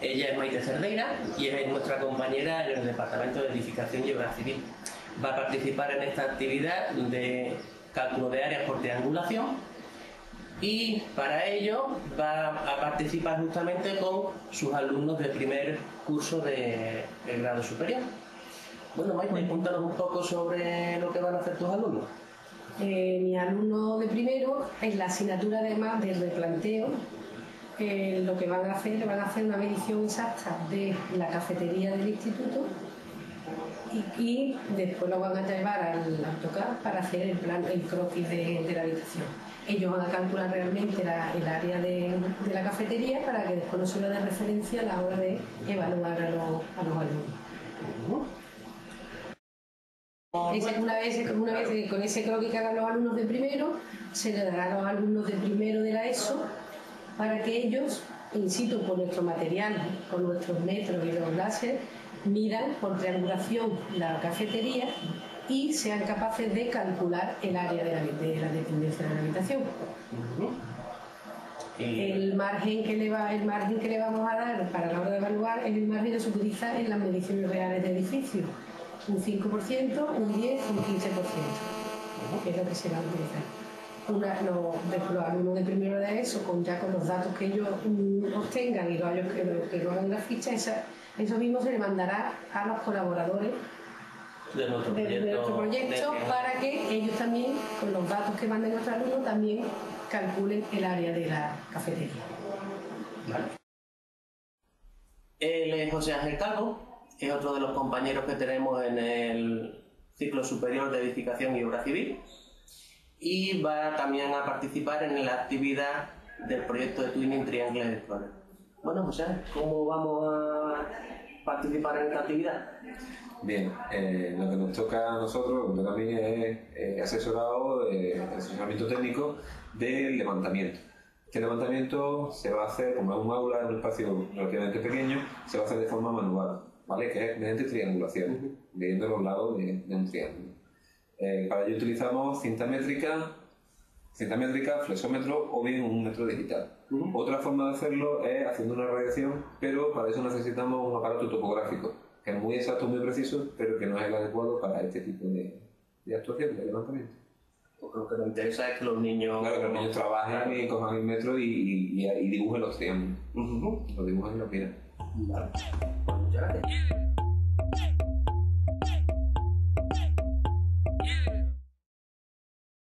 Ella es Maite Cerdeira y es nuestra compañera en el Departamento de Edificación y Obra Civil. Va a participar en esta actividad de cálculo de áreas por triangulación y para ello va a participar justamente con sus alumnos del primer curso de, grado superior. Bueno, Maite, cuéntanos un poco sobre lo que van a hacer tus alumnos. Eh, mi alumno de primero, en la asignatura además del replanteo, eh, lo que van a hacer, van a hacer una medición exacta de la cafetería del instituto y, después lo van a llevar al AutoCAD para hacer el plan, el croquis de, la habitación. Ellos van a calcular realmente el área de, la cafetería para que después nos sirva de referencia a la hora de evaluar a los, alumnos. una vez, una vez con ese croquis que hagan los alumnos de primero, se le dará a los alumnos de primero de la ESO para que ellos, in situ, con nuestro material, con nuestros metros y los láser, miran por triangulación la cafetería y sean capaces de calcular el área de la, dependencia de la habitación. El margen, que le va, el margen que le vamos a dar para la hora de evaluar es el margen que se utiliza en las mediciones reales de edificio. Un 5%, un 10, un 15%, que es lo que se va a utilizar una, los, alumnos de primero de eso, con, ya con los datos que ellos mm, obtengan y los que, que lo hagan en la ficha, eso mismo se le mandará a los colaboradores de nuestro proyecto, para que ellos también, con los datos que manden nuestros alumnos, también calculen el área de la cafetería. Vale. Él es José Ángel Calvo, es otro de los compañeros que tenemos en el ciclo superior de edificación y obra civil y va también a participar en la actividad del proyecto de Twinning Triangle Explorer. Bueno, José, ¿cómo vamos a participar en esta actividad? Bien, eh, lo que nos toca a nosotros, también es eh, asesorado, de asesoramiento técnico del levantamiento. Este levantamiento se va a hacer, como es un aula, en un espacio relativamente pequeño, se va a hacer de forma manual, ¿vale? Que es mediante triangulación, viendo los lados de un triángulo. Eh, para ello utilizamos cinta métrica, cinta métrica, flexómetro o bien un metro digital. Otra forma de hacerlo es haciendo una radiación, pero para eso necesitamos un aparato topográfico, que es muy exacto, muy preciso, pero que no es el adecuado para este tipo de, de actuación, de levantamiento. Porque lo que nos interesa es que los niños... Claro, que los niños trabajen y cojan el metro y, y, dibujen los triángulos. Los dibujen y los miran. Vale. muchas gracias. Yeah.